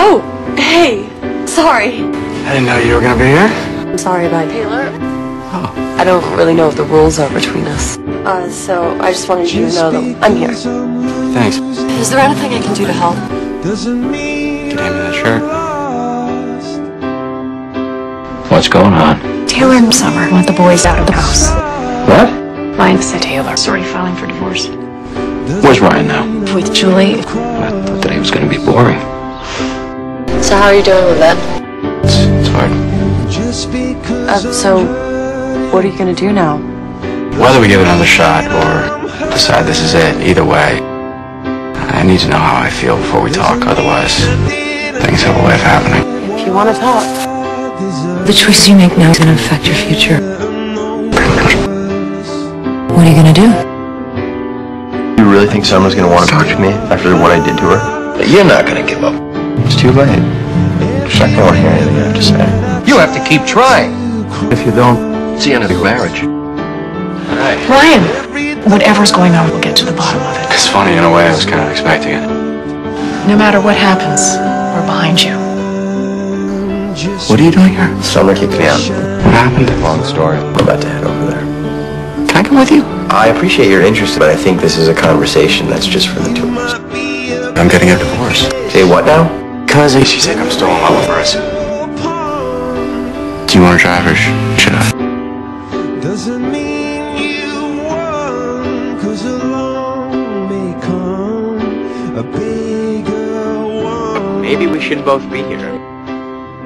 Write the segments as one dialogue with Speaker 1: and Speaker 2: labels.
Speaker 1: Oh, hey. Sorry.
Speaker 2: I didn't know you were gonna be here.
Speaker 1: I'm sorry about Taylor.
Speaker 2: Oh.
Speaker 1: I don't really know what the rules are between us. Uh, so I just wanted you to know that I'm here.
Speaker 2: Thanks.
Speaker 1: Is there anything I can do to help?
Speaker 2: doesn't Can you hand me that shirt?
Speaker 3: What's going on?
Speaker 4: Taylor and Summer want the boys out of the house.
Speaker 3: What?
Speaker 4: Ryan said Taylor is already filing for divorce.
Speaker 3: Where's Ryan now?
Speaker 4: With Julie,
Speaker 3: I thought that he was going to be boring.
Speaker 1: So how are you doing with that?
Speaker 3: It's, it's hard.
Speaker 1: Uh, so what are you gonna do now?
Speaker 2: Whether we give it another shot or decide this is it, either way, I need to know how I feel before we talk. Otherwise, things have a way of happening.
Speaker 1: If you want to talk.
Speaker 4: the choice you make now is going to affect your future. What are you going to do?
Speaker 5: You really think someone's gonna want to talk to me after what I did to her? You're not gonna give up. It's too late. She's not want to hear anything I have to say. You have to keep trying. If you don't, it's the end of your marriage.
Speaker 4: Ryan, whatever's going on, we'll get to the bottom of it.
Speaker 2: It's funny in a way. I was kind of expecting it.
Speaker 4: No matter what happens, we're behind you.
Speaker 2: What are you doing here?
Speaker 5: Summer kicked me out.
Speaker 2: What happened?
Speaker 5: Long story. I'm about to head over there.
Speaker 2: Can I come with you?
Speaker 5: I appreciate your interest, but I think this is a conversation that's just for the two of us.
Speaker 2: I'm getting a divorce.
Speaker 5: Say what now?
Speaker 2: Cause she said I'm still in love with her. Do you want to drive or sh- should I?
Speaker 6: Doesn't mean you won, cause along may come a bigger one.
Speaker 7: Maybe we shouldn't both be here.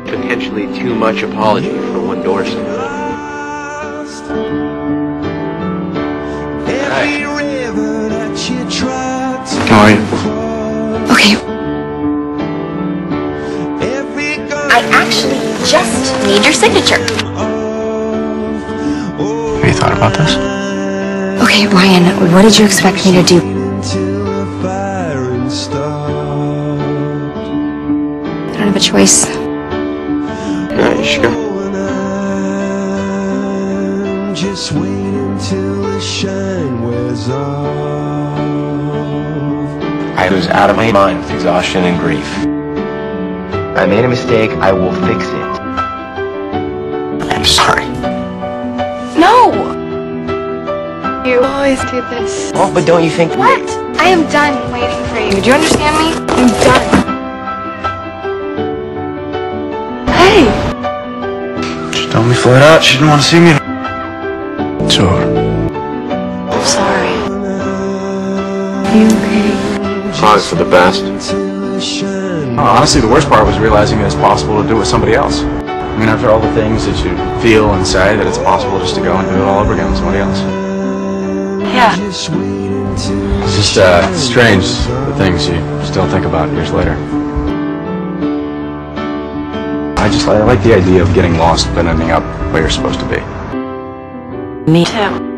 Speaker 7: Potentially too much apology for one doorstep.
Speaker 6: Every river that you tried to
Speaker 2: How are you?
Speaker 4: Okay,
Speaker 8: just need your signature.
Speaker 2: Have you thought about this?
Speaker 4: okay, Ryan, what did you expect me to do?
Speaker 6: until the firing starts.
Speaker 4: I don't have a choice.
Speaker 7: Yeah, you should go.
Speaker 6: Just waiting till the shine wears off.
Speaker 5: I was out of my mind with exhaustion and grief. I made a mistake. I will fix it. I'm sorry.
Speaker 8: No! You always do this.
Speaker 5: Oh, but don't you think?
Speaker 8: What? I am done waiting for you. Do you understand me? I'm done.
Speaker 1: Hey!
Speaker 2: She told me flat out she didn't want to see me. So,
Speaker 1: I'm sorry. You okay?
Speaker 7: Probably for the best.
Speaker 6: Till
Speaker 2: honestly, the worst part was realizing it's possible to do it with somebody else. I mean, after all the things that you feel and say, that it's possible just to go and do it all over again with somebody else.
Speaker 1: Yeah.
Speaker 6: just waiting till
Speaker 2: It's just uh, strange the things you still think about years later. I just I like the idea of getting lost but ending up where you're supposed to be.
Speaker 1: Me too.